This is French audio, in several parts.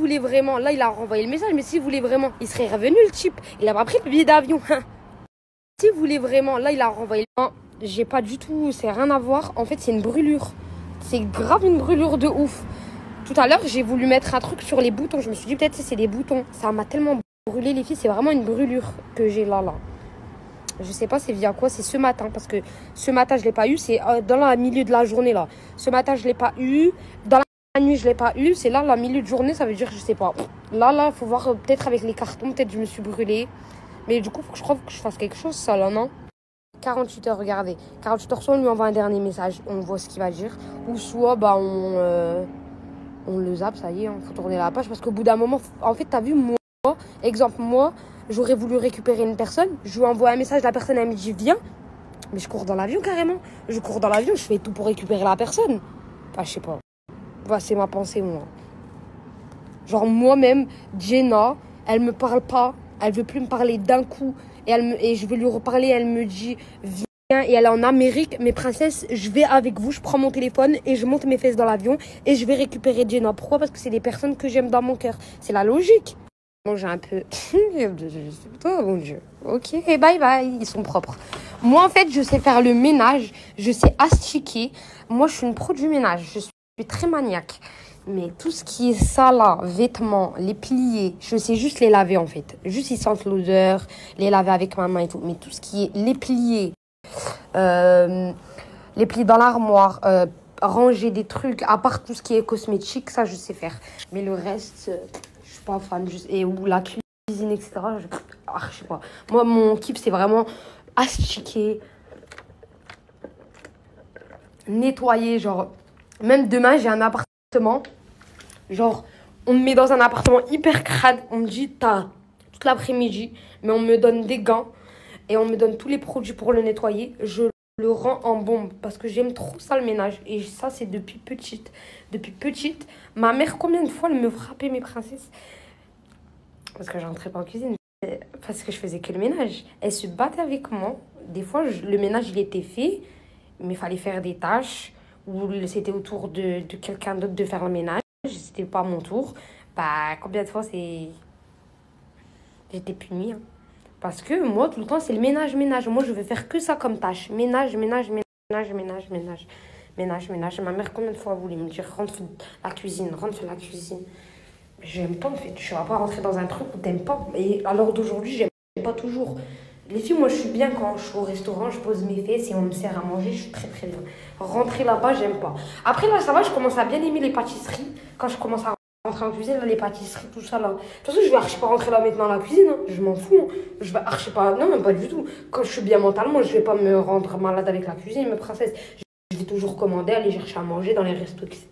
voulait vraiment, là il a renvoyé le message, mais s'il voulait vraiment, il serait revenu le type. Il a pas pris le billet d'avion. s'il voulait vraiment, là il a renvoyé. Non, j'ai pas du tout, c'est rien à voir. En fait, c'est une brûlure. C'est grave une brûlure de ouf. Tout à l'heure, j'ai voulu mettre un truc sur les boutons. Je me suis dit peut-être c'est des boutons. Ça m'a tellement brûlé les filles. C'est vraiment une brûlure que j'ai là là. Je sais pas c'est via quoi, c'est ce matin parce que ce matin je l'ai pas eu, c'est euh, dans le milieu de la journée là. Ce matin je l'ai pas eu, dans la nuit je l'ai pas eu, c'est là le milieu de journée, ça veut dire je sais pas. Là là, faut voir euh, peut-être avec les cartons, peut-être je me suis brûlée. Mais du coup, faut que je crois que je fasse quelque chose ça là, non? 48 heures, regardez. 48 heures, soit on lui envoie un dernier message, on voit ce qu'il va dire, ou soit bah on euh, on le zappe, ça y est, on faut tourner la page parce qu'au bout d'un moment, en fait, t'as vu moi, exemple moi, j'aurais voulu récupérer une personne, je lui envoie un message, la personne elle me dit viens, mais je cours dans l'avion carrément. Je cours dans l'avion, je fais tout pour récupérer la personne. Enfin, je sais pas. C'est ma pensée moi. Genre moi-même, Jenna, elle me parle pas, elle veut plus me parler d'un coup et elle me, et je veux lui reparler, elle me dit viens et elle est en Amérique, mes princesses, je vais avec vous, je prends mon téléphone et je monte mes fesses dans l'avion et je vais récupérer Jenna. Pourquoi? Parce que c'est des personnes que j'aime dans mon cœur. C'est la logique. Bon, j'ai un peu. oh mon dieu. Ok, bye bye. Ils sont propres. Moi, en fait, je sais faire le ménage. Je sais astiquer. Moi, je suis une pro du ménage. Je suis très maniaque. Mais tout ce qui est ça là, vêtements, les plier, je sais juste les laver en fait. Juste ils sentent l'odeur, les laver avec ma main et tout. Mais tout ce qui est les plier, euh, les plier dans l'armoire, euh, ranger des trucs, à part tout ce qui est cosmétique, ça je sais faire. Mais le reste. euh, je suis pas fan juste et ou la cuisine etc ah, je sais pas moi mon kiff c'est vraiment astiquer nettoyer genre même demain j'ai un appartement. Genre on me met dans un appartement hyper crade. On me dit t'as toute l'après-midi mais on me donne des gants et on me donne tous les produits pour le nettoyer. Je le rends en bombe parce que j'aime trop ça le ménage. Et ça c'est depuis petite. Depuis petite ma mère combien de fois elle me frappait mes princesses? Parce que je rentrais pas en cuisine. Parce que je faisais que le ménage. Elle se battait avec moi. Des fois le ménage il était fait. Mais il fallait faire des tâches ou c'était au tour de, de quelqu'un d'autre de faire le ménage c'était pas mon tour bah combien de fois c'est j'étais punie hein. Parce que moi, tout le temps, c'est le ménage, ménage. Moi, je veux faire que ça comme tâche. Ménage, ménage, ménage, ménage, ménage. Ménage, ménage. Ma mère, combien de fois voulait me dire rentre la cuisine, rentre la cuisine. J'aime pas, en fait. Je ne vais pas rentrer dans un truc où t'aimes pas. Et à l'heure d'aujourd'hui, j'aime pas toujours. Les filles, moi, je suis bien quand je suis au restaurant, je pose mes fesses et on me sert à manger, je suis très très bien. Rentrer là-bas, j'aime pas. Après, là, ça va, je commence à bien aimer les pâtisseries. Quand je commence à rentrer en cuisine, là, les pâtisseries, tout ça, là. De toute façon, je vais archi pas rentrer là maintenant à la cuisine, hein. je m'en fous. hein. Je vais archi pas, non, même pas du tout. Quand je suis bien mentalement, je vais pas me rendre malade avec la cuisine, mes princesses. Je vais toujours commander, aller chercher à manger dans les restos, etc.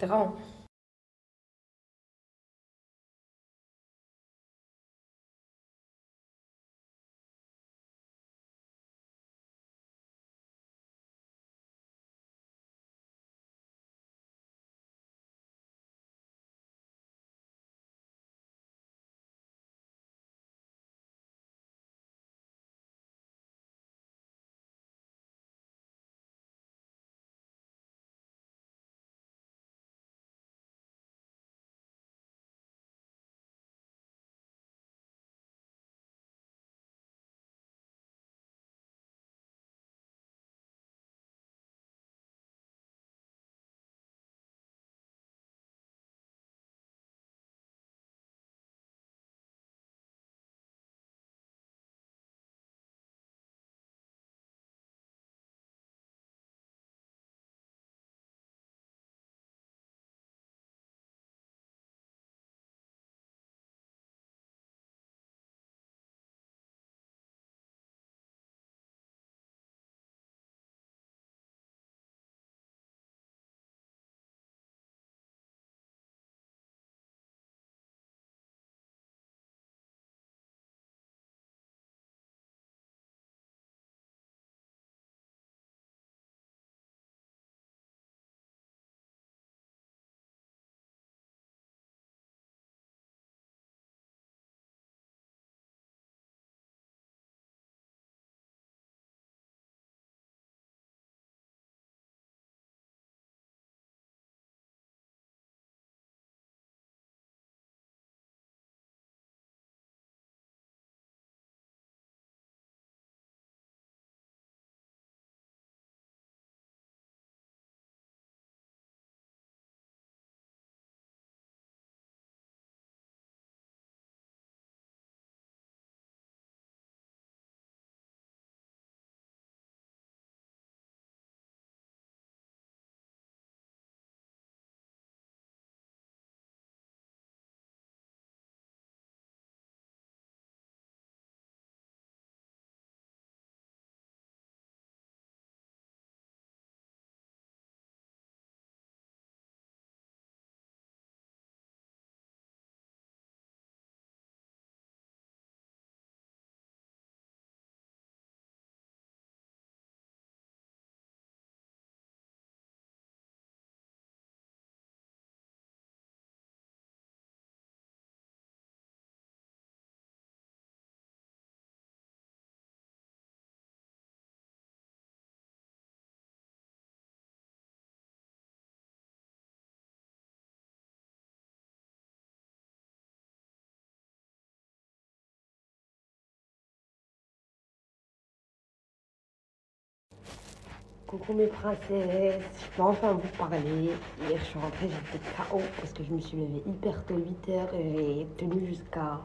Coucou mes princesses, je peux enfin vous parler. Hier je suis rentrée, j'étais KO parce que je me suis levée hyper tôt, 8h et j'ai tenu jusqu'à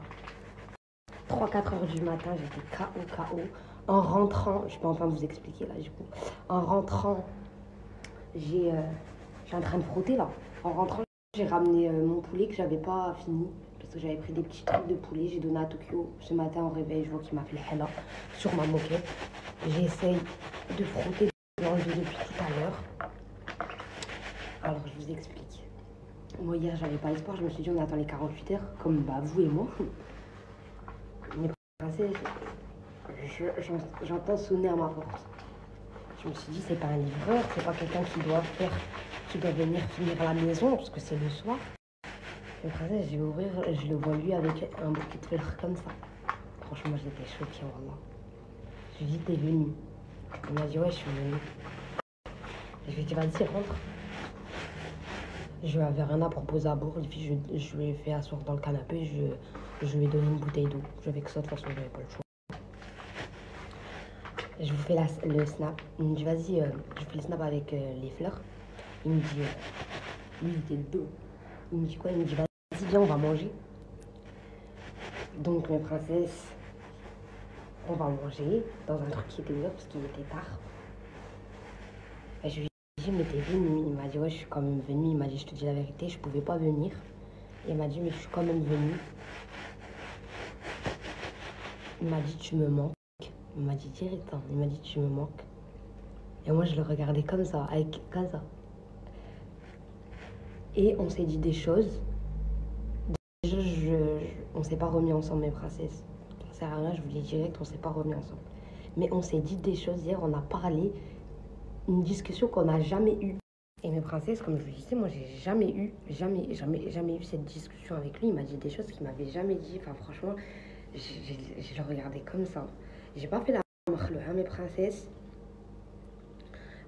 3-4 heures du matin, j'étais KO, KO. En rentrant, je peux enfin vous expliquer là du coup. En rentrant, j'ai, euh, en train de frotter là. En rentrant, j'ai ramené euh, mon poulet que j'avais pas fini parce que j'avais pris des petits trucs de poulet. J'ai donné à Tokyo ce matin au réveil, je vois qu'il m'a fait le hella sur ma moquette. J'essaye de frotter l'enlever depuis tout à l'heure. Alors je vous explique. Moi hier j'avais pas espoir, je me suis dit on attend les 48 heures, comme bah vous et moi. Mais j'entends sonner à ma porte. Je me suis dit c'est pas un livreur, c'est pas quelqu'un qui doit venir finir la maison parce que c'est le soir. Le princesse, je vais ouvrir, je le vois lui avec un bouquet de fleurs comme ça. Franchement j'étais choquée vraiment. Je lui dit t'es venu. Il m'a dit ouais je suis venu. Je lui ai dit vas-y rentre. Je lui avais rien à proposer à boire. Je, je lui ai fait asseoir dans le canapé. Je, je lui ai donné une bouteille d'eau. Je vais que ça de toute façon j'avais pas le choix. Je vous fais le snap. Il me dit vas-y, euh, je fais le snap avec euh, les fleurs. Il me dit, euh, lui il était dos. Il me dit quoi? Il me dit vas-y viens on va manger. Donc mes princesses, on va manger dans un truc qui était ouvert parce qu'il était tard. Et je lui ai dit, mais t'es venu Il m'a dit, ouais, je suis quand même venu. Il m'a dit, je te dis la vérité, je pouvais pas venir. Et il m'a dit, mais je suis quand même venu. Il m'a dit, tu me manques. Il m'a dit direct, hein. il m'a dit, tu me manques. Et moi, je le regardais comme ça, avec comme. Et on s'est dit des choses. Déjà, je, on s'est pas remis ensemble, mes princesses à rien, je vous l'ai direct, on s'est pas remis ensemble. Mais on s'est dit des choses hier, on a parlé, une discussion qu'on n'a jamais eue. Et mes princesses, comme je vous disais, moi j'ai jamais eu, jamais, jamais, jamais eu cette discussion avec lui. Il m'a dit des choses qu'il m'avait jamais dit. Enfin franchement, je le regardais comme ça. J'ai pas fait la hein, mes princesses.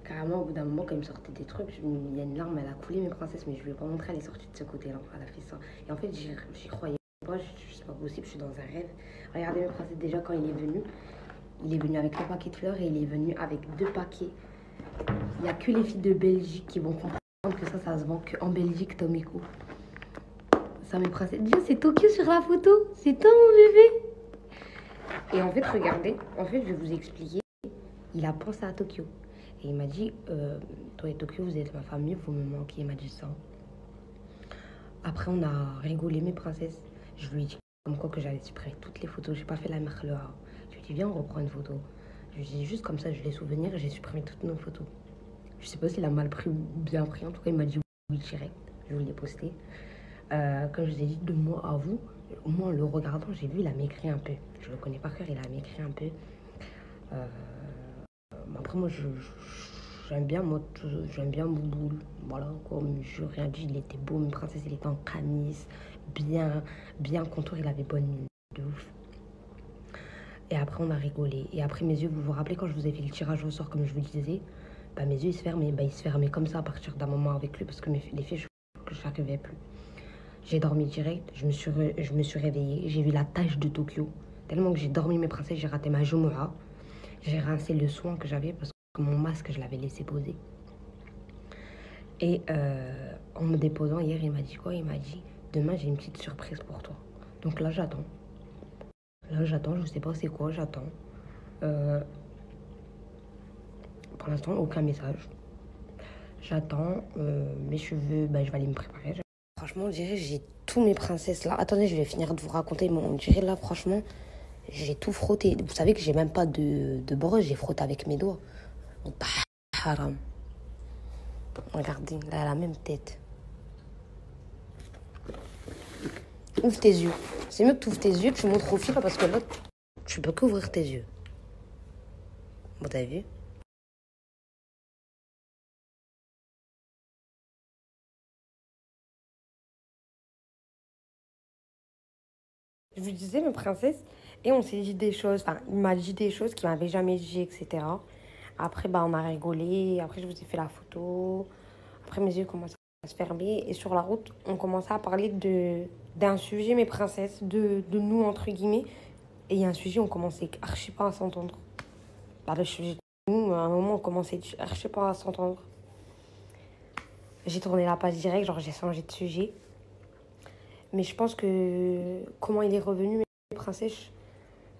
Carrément, au bout d'un moment, quand il me sortait des trucs, il y a une larme, elle a coulé, mes princesses, mais je lui ai pas montré, elle est sortie de ce côté-là. Elle a fait ça. Et en fait, j'y croyais pas, pas possible, je suis dans un rêve. Regardez mes princesses, déjà quand il est venu, il est venu avec le paquet de fleurs et il est venu avec deux paquets. Il n'y a que les filles de Belgique qui vont comprendre que ça, ça se vend qu'en Belgique, Tomiko. Ça, mes princesses. Dieu, c'est Tokyo sur la photo. C'est toi, mon bébé. Et en fait, regardez, en fait, je vais vous expliquer. Il a pensé à Tokyo. Et il m'a dit, euh, toi et Tokyo, vous êtes ma famille, vous me manquez. Il m'a dit ça. Après, on a rigolé, mes princesses. Je lui ai dit comme quoi que j'allais supprimer toutes les photos. J'ai pas fait la marque Je lui ai dit, viens, on reprend une photo. Je lui ai dit, juste comme ça, je les souvenirs et j'ai supprimé toutes nos photos. Je sais pas s'il a mal pris ou bien pris. En tout cas, il m'a dit oui direct. Je vous l'ai posté. Euh, comme je vous ai dit, de moi à vous, moi, en le regardant, j'ai vu, il a maigri un peu. Je le connais par cœur, il a maigri un peu. Euh, après, moi, je, j'aime bien, moi, j'aime bien Bouboule. Voilà, comme je rien dit, il était beau, une princesse, il était en camis, bien, bien contour, il avait bonne mine, de ouf. Et après, on a rigolé. Et après, mes yeux, vous vous rappelez quand je vous ai fait le tirage au sort, comme je vous disais, bah, mes yeux, ils se fermaient. Bah, ils se fermaient comme ça à partir d'un moment avec lui, parce que mes, les filles, je n'arrivais plus. J'ai dormi direct, je me suis, je me suis réveillée, j'ai vu la tache de Tokyo. Tellement que j'ai dormi, mes princesses, j'ai raté ma Jumura. J'ai rincé le soin que j'avais parce que mon masque, je l'avais laissé poser. Et euh, en me déposant hier, il m'a dit quoi? Il m'a dit Demain, j'ai une petite surprise pour toi. Donc là, j'attends. Là, j'attends. Je sais pas c'est quoi. J'attends. Euh, pour l'instant, aucun message. J'attends. Euh, mes cheveux, bah, je vais aller me préparer. Franchement, on dirait j'ai tous mes princesses là. Attendez, je vais finir de vous raconter. Mais on dirait là, franchement, j'ai tout frotté. Vous savez que j'ai même pas de, de brosse. J'ai frotté avec mes doigts. Haram. Regardez, là, elle a la même tête. Ouvre tes yeux. C'est mieux que tu ouvres tes yeux, tu montres au fil parce que là, tu peux qu'ouvrir tes yeux. Bon, t'as vu? Je vous disais, ma princesse, et on s'est dit des choses, enfin, il m'a dit des choses qu'il m'avait jamais dit, etc. Après, bah, on a rigolé, après, je vous ai fait la photo. Après, mes yeux commencent à se fermer. Et sur la route, on commençait à parler de d'un sujet, mes princesses, de, de nous, entre guillemets. Et il y a un sujet, on commençait archi pas à s'entendre. Bah, le sujet nous, à un moment, on commençait, sais pas, à s'entendre. J'ai tourné la page direct, genre j'ai changé de sujet. Mais je pense que comment il est revenu, mes princesses,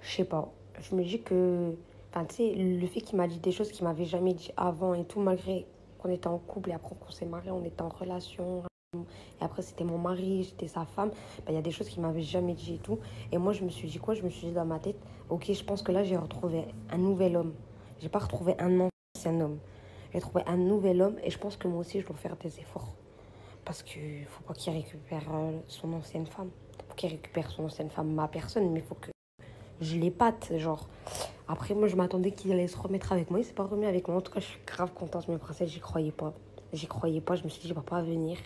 je sais pas. Je me dis que, enfin, tu sais, le fait qu'il m'a dit des choses qu'il m'avait jamais dit avant et tout, malgré qu'on était en couple et après qu'on s'est marié, on était en relation. Et après, c'était mon mari, j'étais sa femme. Ben, il y a des choses qu'il m'avait jamais dit et tout. Et moi, je me suis dit quoi? Je me suis dit dans ma tête, ok, je pense que là, j'ai retrouvé un nouvel homme. J'ai pas retrouvé un ancien homme. J'ai trouvé un nouvel homme et je pense que moi aussi, je dois faire des efforts. Parce qu'il faut pas qu'il récupère euh, son ancienne femme. faut qu'il récupère son ancienne femme, ma personne, mais il faut que je l'épate, genre. Après, moi, je m'attendais qu'il allait se remettre avec moi. Il s'est pas remis avec moi. En tout cas, je suis grave contente, mes princesses. J'y croyais pas. J'y croyais pas. Je me suis dit, il va pas venir.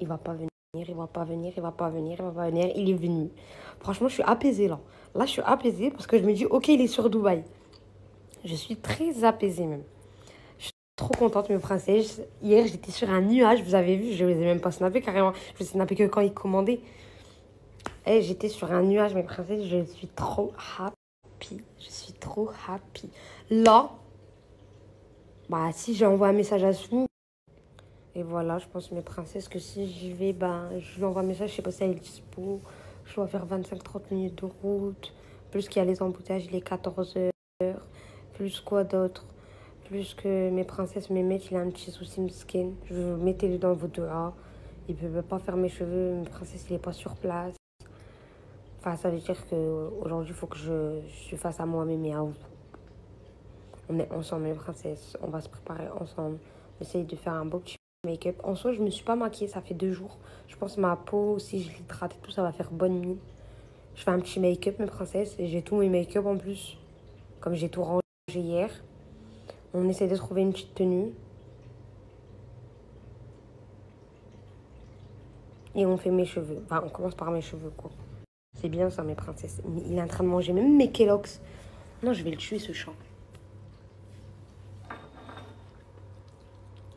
Il va pas venir. Il va pas venir. Il va pas venir. Il va pas venir. Il est venu. Franchement, je suis apaisée là. Là, je suis apaisée parce que je me dis, ok, il est sur Dubaï. Je suis très apaisée même. Je suis trop contente, mes princesses. Hier, j'étais sur un nuage. Vous avez vu, je ne les ai même pas snappés carrément. Je les ai snappés que quand ils commandaient. Et eh, j'étais sur un nuage, mes princesses. Je suis trop happy. Je suis trop happy. Là, bah, si j'envoie un message à Sou, et voilà, je pense, mes princesses, que si j'y vais, bah, je lui envoie un message, je sais pas si elle est dispo. Je dois faire 25-30 minutes de route. Plus qu'il y a les embouteillages, il est 14 heures. Plus quoi d'autre? Plus que mes princesses m'émettent, il a un petit souci skin. Je mettez-le dans vos doigts. Il ne peut pas faire mes cheveux. Mes princesses, il n'est pas sur place. Enfin, ça veut dire qu'aujourd'hui, il faut que je, je fasse à moi-même et à vous. On est ensemble, mes princesses. On va se préparer ensemble. Essayer de faire un beau petit make-up. En soi, je me suis pas maquillée, ça fait deux jours. Je pense que ma peau, si je l'hydrate et tout, ça va faire bonne mine. Je fais un petit make-up, mes princesses. Et j'ai tous mes make-up en plus. Comme j'ai tout rangé hier. On essaie de trouver une petite tenue. Et on fait mes cheveux. Enfin, on commence par mes cheveux, quoi. C'est bien ça, mes princesses. Il est en train de manger même mes Kellogg's. Non, je vais le tuer, ce chat.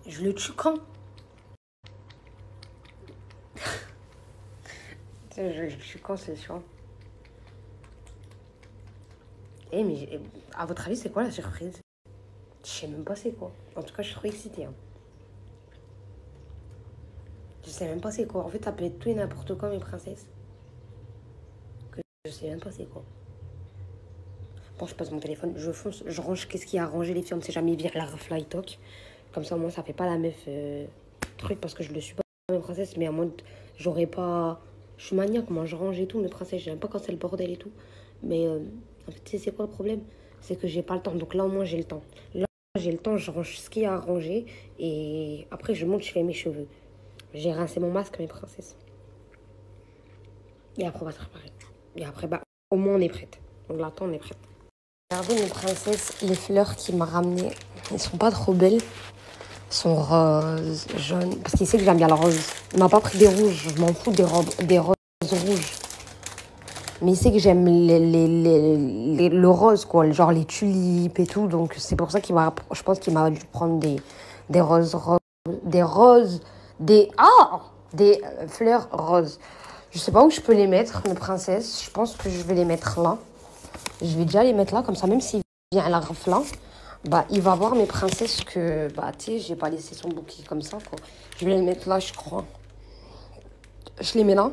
Je le tue quand? Je, ce chat Eh, mais à votre avis, c'est quoi la surprise? Je sais même pas c'est quoi. En tout cas, je suis trop excitée. Hein. Je sais même pas c'est quoi. En fait, ça peut être tout et n'importe quoi, mes princesses. Que je sais même pas c'est quoi. Bon, je passe mon téléphone, je fonce, je range qu'est-ce qu'il y a à ranger. Les filles, on ne sait jamais bien la fly talk. Comme ça, moi, ça fait pas la meuf euh, truc parce que je le suis pas, mes princesses. Mais à moins, j'aurais pas. Je suis maniaque, moi, je range et tout, mes princesses. J'aime pas quand c'est le bordel et tout. Mais. Euh, en fait, c'est quoi le problème? C'est que j'ai pas le temps. Donc là, au moins, j'ai le temps. Là, j'ai le temps, je range ce qu'il y a à ranger. Et après, je monte, je fais mes cheveux. J'ai rincé mon masque, mes princesses. Et après, on va se préparer. Et après, bah, au moins, on est prête. Donc là, on est prête. Regardez, mes princesses, les fleurs qu'il m'a ramenées. Elles sont pas trop belles. Elles sont roses, jaunes. Parce qu'il sait que j'aime bien la rose. Il m'a pas pris des rouges. Je m'en fous des, robes, des roses rouges. Mais il sait que j'aime le rose, quoi, genre les tulipes et tout. Donc c'est pour ça qu'il m'a, je pense qu'il m'a dû prendre des, des roses, des roses, des, ah, des fleurs roses. Je sais pas où je peux les mettre, mes princesses. Je pense que je vais les mettre là. Je vais déjà les mettre là, comme ça, même s'il vient à la là, bah, il va voir mes princesses que, bah, tu sais, j'ai pas laissé son bouquet comme ça, quoi. Je vais les mettre là, je crois. Je les mets là.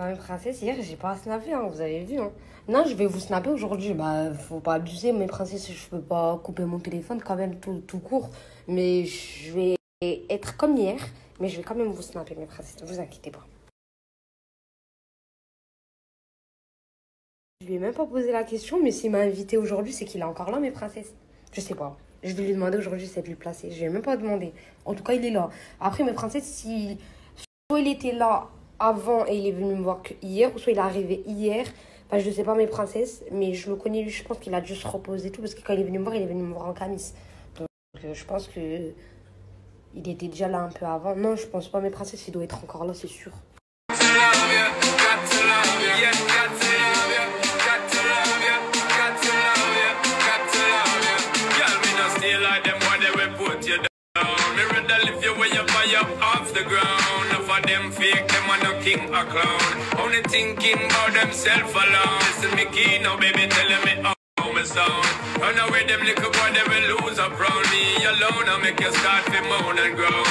Ma même princesse, hier, j'ai pas snappé, hein, vous avez vu. Hein. Non, je vais vous snapper aujourd'hui. Bah, faut pas abuser, mes princesses, je peux pas couper mon téléphone quand même tout, tout court. Mais je vais être comme hier, mais je vais quand même vous snapper, mes princesses, ne vous inquiétez pas. Je lui ai même pas posé la question, mais s'il m'a invité aujourd'hui, c'est qu'il est encore là, mes princesses. Je sais pas. Je vais lui demander aujourd'hui si c'est lui placer. Je ai même pas demandé. En tout cas, il est là. Après, mes princesses, si il était là avant et il est venu me voir que hier, ou soit il est arrivé hier. Enfin, je ne sais pas mes princesses, mais je le connais lui, je pense qu'il a dû se reposer tout, parce que quand il est venu me voir, il est venu me voir en camis. Donc euh, je pense que il était déjà là un peu avant. Non, je pense pas mes princesses, il doit être encore là, c'est sûr. King or clown. Only thinking about themself alone. Listen me key now, baby, telling me how me sound. Run away, them little boy, they will lose up round me alone. I make you start to moan and groan.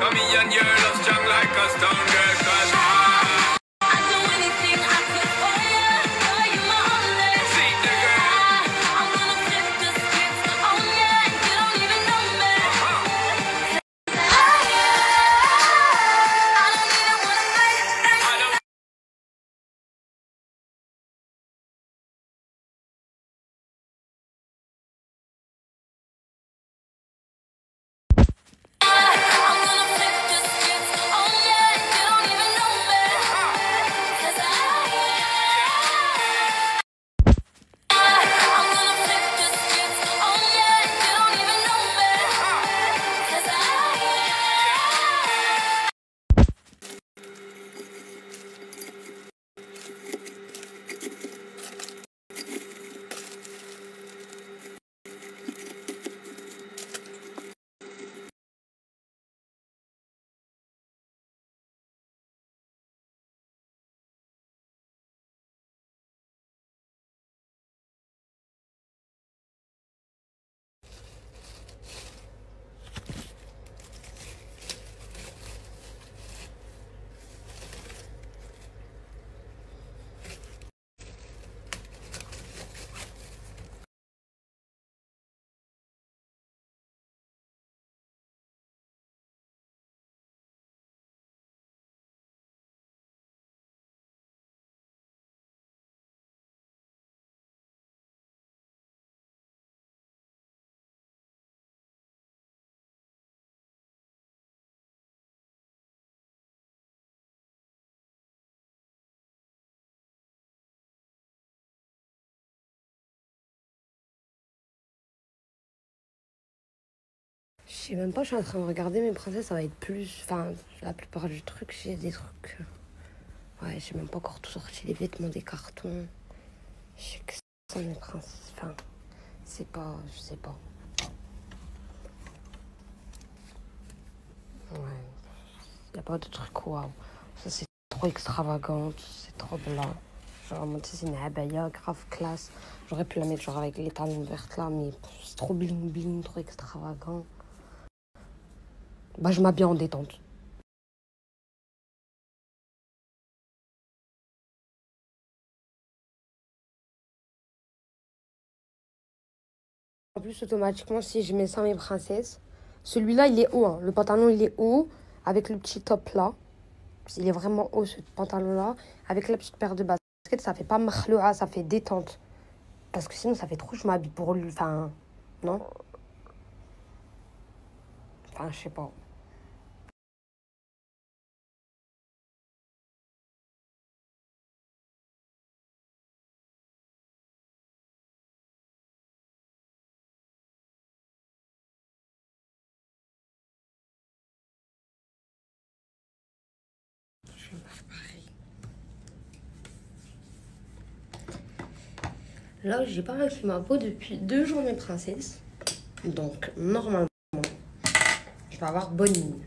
Come here and you're strong like a stone girl, sais même pas, je suis en train de regarder mes princesses, ça va être plus. Enfin, la plupart du truc, j'ai des trucs. euh, Ouais, j'ai même pas encore tout sorti, les vêtements, des cartons. Je sais que ça, mes princesses. Enfin, c'est pas. Je sais pas. Ouais. Y a pas de truc waouh. Ça, c'est trop extravagant, c'est trop blanc. Genre, moi, c'est une abaya grave classe. J'aurais pu la mettre genre avec les talons vertes là, mais c'est trop bling bling, trop extravagant. Bah, je m'habille en détente. En plus, automatiquement, si je mets ça mes princesses, celui-là, il est haut. hein. Le pantalon, il est haut, avec le petit top là. Il est vraiment haut, ce pantalon-là. Avec la petite paire de baskets, ça fait pas mahloua, ça fait détente. Parce que sinon, ça fait trop, je m'habille pour lui. Enfin, non? Enfin, je sais pas. Là, j'ai pas maquillé ma peau depuis deux jours, mes princesses. Donc, normalement, je vais avoir bonne ligne.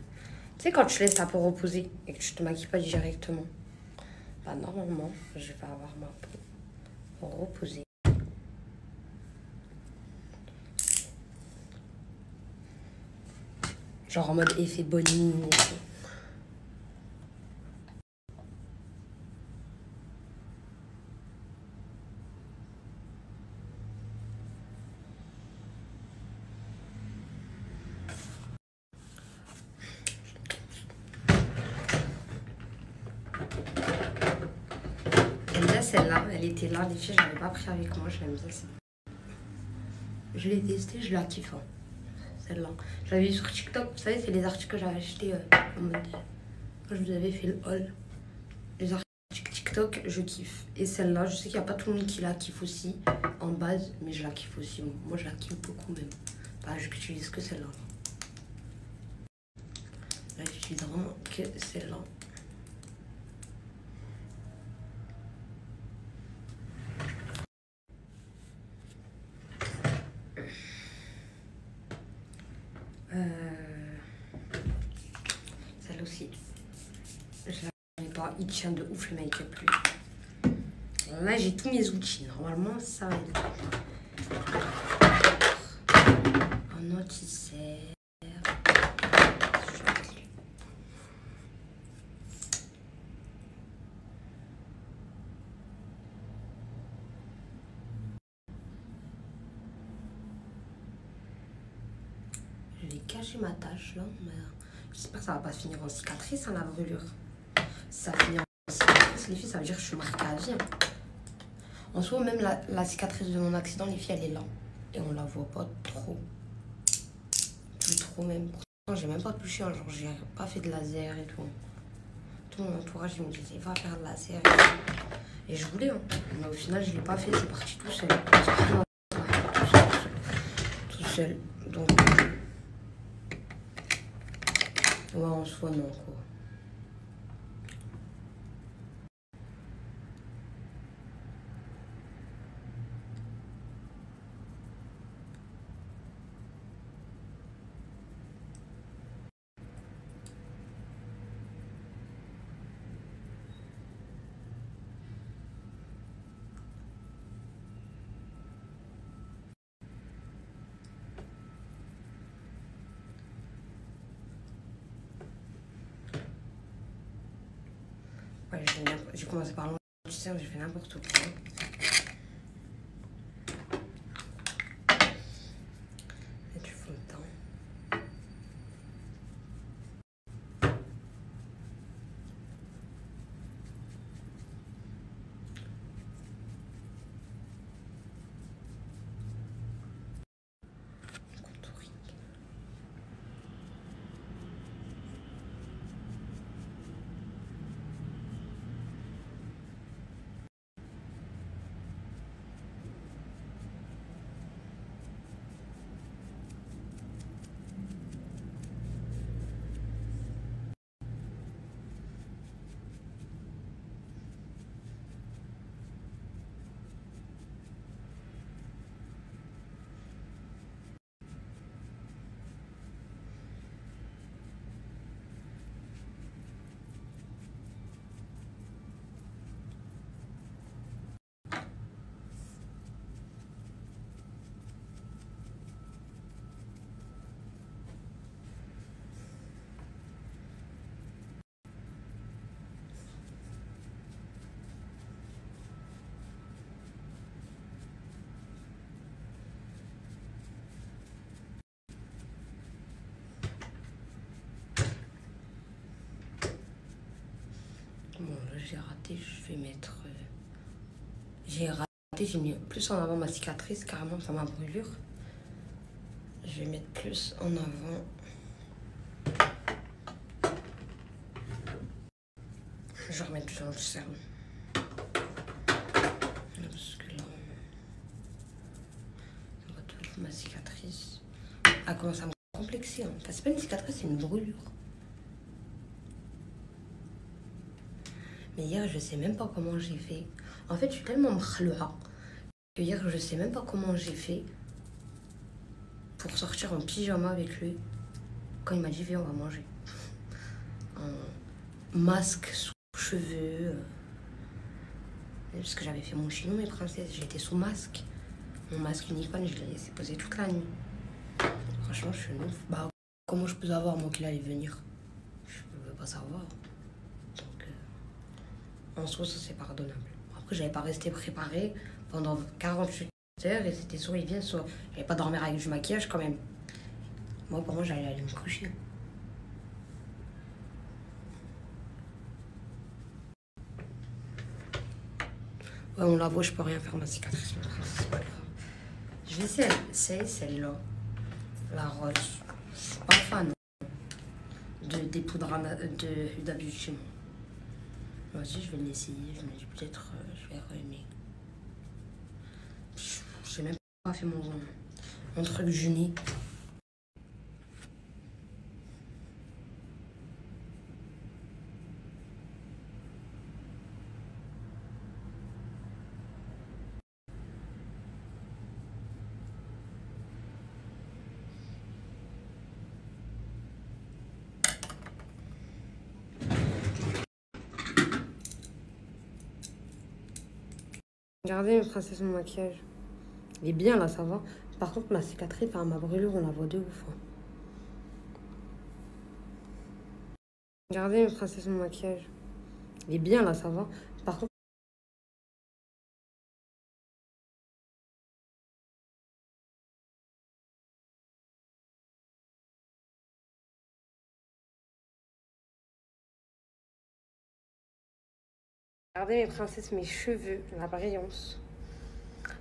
Tu sais, quand tu laisses ta peau reposer et que tu te maquilles pas directement, bah, normalement, je vais avoir ma peau reposée. Genre en mode effet bonne. J'aime bien celle-là. Elle je pas pris avec moi. Je l'aime bien celle Je l'ai testée, je la kiffe. hein. Celle-là. Je l'avais vu sur TikTok. Vous savez, c'est les articles que j'avais achetés euh, en mode. Quand je vous avais fait le haul. Les articles TikTok, je kiffe. Et celle-là, je sais qu'il n'y a pas tout le monde qui la kiffe aussi en base, mais je la kiffe aussi. Moi, je la kiffe beaucoup même. Bah, j'utilise que celle-là. Là, j'utilise vraiment que celle-là. Euh, Celle aussi. Je la mets pas. ça, il tient de ouf le make-up lui. Là, j'ai tous mes outils. Normalement, ça va être. Un anti-serre. Je vais cacher ma tâche là, mais j'espère que ça va pas finir en cicatrice, hein, la brûlure. Finit en cicatrice, les filles, ça veut dire que je suis marquée à vie. hein. En soi, même la, cicatrice de mon accident, les filles, elle est là. Et on la voit pas trop. Plus trop même. Pourtant, j'ai même pas touché, hein, genre j'ai pas fait de laser et tout. Tout mon entourage, il me disait, va faire de laser. Et, tout. Et je voulais, hein. mais au final, je l'ai pas fait, c'est parti tout seul. Tout seul, tout seul. Tout seul. Donc, Ouais, en soi, non, quoi. Ouais, j'ai commencé par l'anti-serre, j'ai fait n'importe quoi. Et du fond de teint. Contouring. Bon, là, j'ai je vais mettre. euh, J'ai raté, j'ai mis plus en avant ma cicatrice, carrément, enfin ma brûlure. Je vais mettre plus en avant. Je vais remettre dans le cerveau. Parce que là, on ma cicatrice. Elle commence à me complexer. hein. C'est pas une cicatrice, c'est une brûlure. Mais hier, je sais même pas comment j'ai fait. En fait, je suis tellement mkhloua que hier, je sais même pas comment j'ai fait pour sortir en pyjama avec lui quand il m'a dit viens, on va manger. En masque sous cheveux. euh. Parce que j'avais fait mon chino, mes princesses. J'étais sous masque. Mon masque unicorn, je l'ai laissé poser toute la nuit. Franchement, je suis une ouf. Bah, comment je peux savoir, moi, qu'il allait venir? Je peux pas savoir. En soi, ça, c'est pardonnable. Après, j'avais pas resté préparée pendant 48 heures et c'était soit il vient, soit j'avais pas dormir avec du maquillage quand même. Moi, pour moi, j'allais aller me coucher. Ouais, on la voit, je peux rien faire ma cicatrice. Je vais essayer, celle-là. La rose. Pas fan hein, de, des poudres de Beauty moi. Moi aussi, je vais l'essayer. Je me dis peut-être euh, je vais aimer. J'ai même pas fait mon, mon truc juné. Regardez mes princesses, mon maquillage. Il est bien là, ça va. Par contre, ma cicatrice, enfin ma brûlure, on la voit de ouf. hein. Regardez mes princesses, mon maquillage. Il est bien là, ça va. Regardez mes princesses, mes cheveux, la brillance.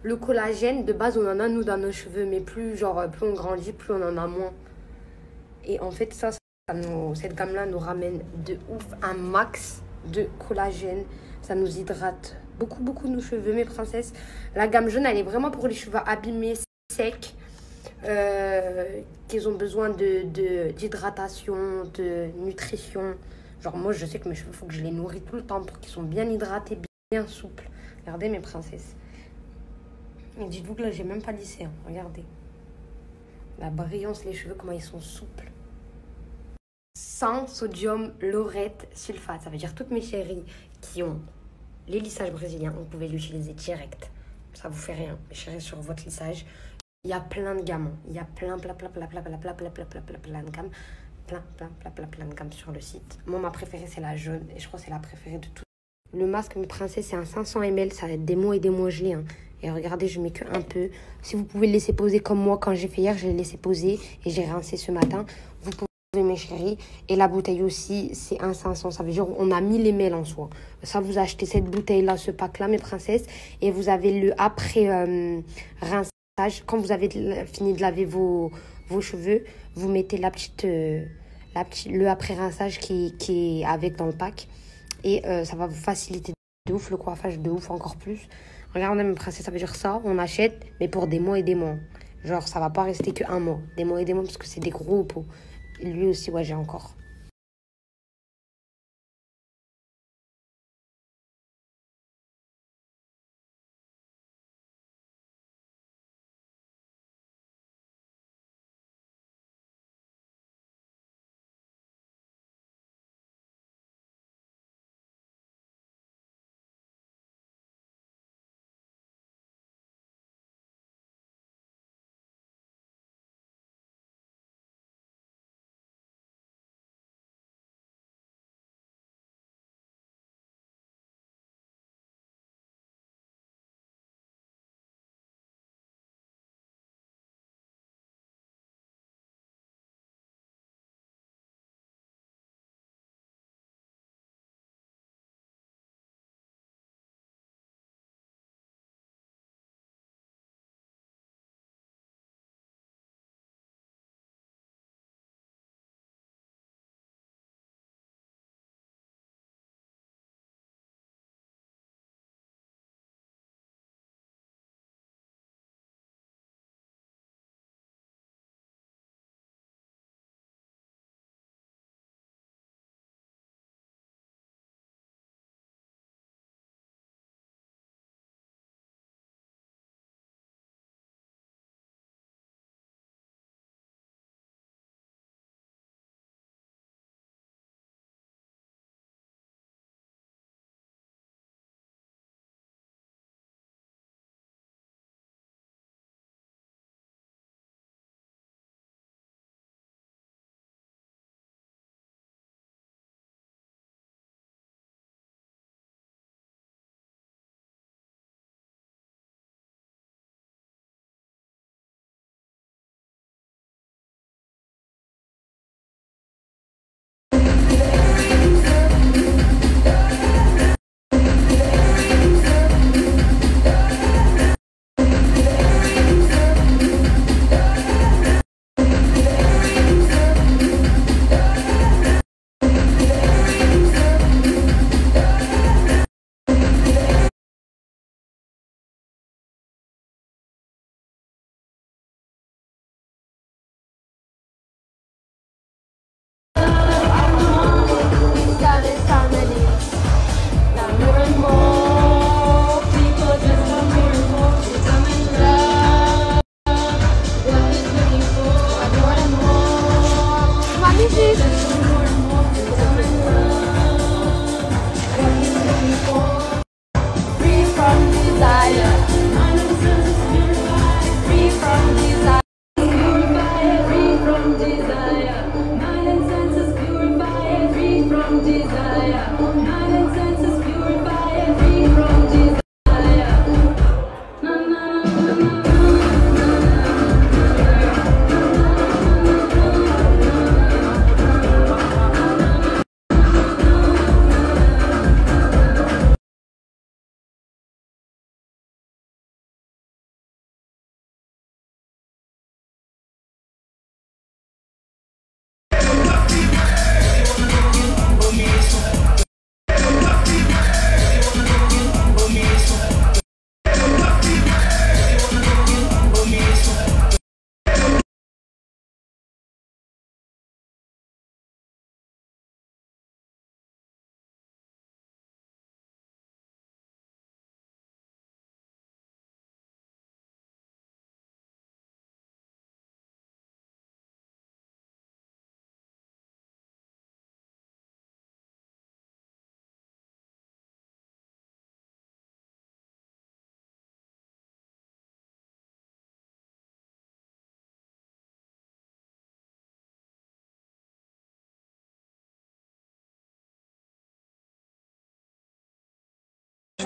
Le collagène, de base, on en a nous dans nos cheveux, mais plus genre plus on grandit, plus on en a moins. Et en fait, ça, cette gamme-là nous ramène de ouf un max de collagène. Ça nous hydrate beaucoup, beaucoup nos cheveux, mes princesses. La gamme jaune, elle est vraiment pour les cheveux abîmés, secs, euh, qu'ils ont besoin de de- d'hydratation, de, nutrition. Genre, moi, je sais que mes cheveux, faut que je les nourris tout le temps pour qu'ils soient bien hydratés, bien souples. Regardez mes princesses. Et Dites-vous que là, j'ai même pas lissé. hein. Regardez. La brillance, les cheveux, comment ils sont souples. Sans sodium laurette sulfate. Ça veut dire toutes mes chéries qui ont les lissages brésiliens, vous pouvez l'utiliser direct. Ça vous fait rien. Mes chéries, sur votre lissage, il y a plein de gammes. hein. Il y a plein, plein, plein, plein, plein, plein, plein, plein, plein, plein, plein, plein de gammes. Plein, plein, plein, plein, plein de gammes sur le site. Moi, ma préférée, c'est la jaune. Et je crois que c'est la préférée de toutes. Le masque, mes princesses, c'est un 500 ml. Ça va être des mots et des mots gelés. hein. Et regardez, je mets que un peu. Si vous pouvez le laisser poser comme moi, quand j'ai fait hier, je l'ai laissé poser et j'ai rincé ce matin. Vous pouvez, mes chéris. Et la bouteille aussi, c'est un 500. Ça veut dire on a 1000 ml en soi. Ça, vous achetez cette bouteille-là, ce pack-là, mes princesses. Et vous avez le après euh, rinçage. Quand vous avez fini de laver vos, vos cheveux, vous mettez la petite, euh, la petite, le après rinçage qui, qui est avec dans le pack. Et euh, ça va vous faciliter de ouf le coiffage, de ouf encore plus. Regardez, mes princesses, ça veut dire ça, on achète, mais pour des mois et des mois. Genre, ça va pas rester que un mois. Des mois et des mois, parce que c'est des gros pots. Lui aussi, ouais, j'ai encore.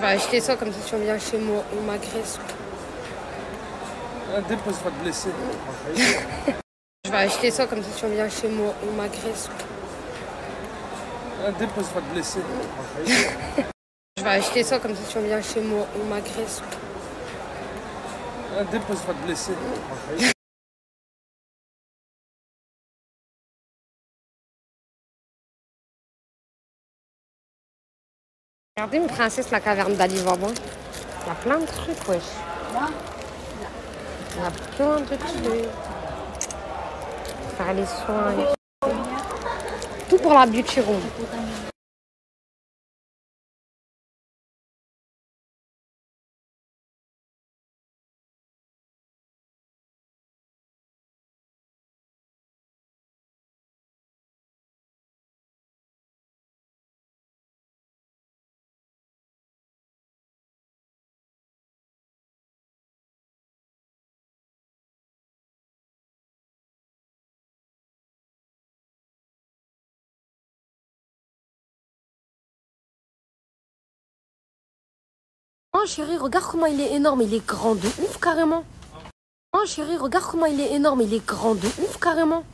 Je vais acheter ça comme ça tu reviens chez moi, on m'agresse. Un dépose va te blesser. Je vais acheter ça comme ça tu reviens chez moi, on m'agresse. Un dépose va te blesser. Je vais acheter ça comme ça tu reviens chez moi, on m'agresse. Un dépose va te blesser. Regardez une princesse, la caverne d'Alibaba. Il y a plein de trucs, wesh. Il y a plein de trucs. Faire les soins. Tout pour la beauty room. Oh chérie, regarde comment il est énorme, il est grand de ouf carrément. Oh chérie, regarde comment il est énorme, il est grand de ouf carrément.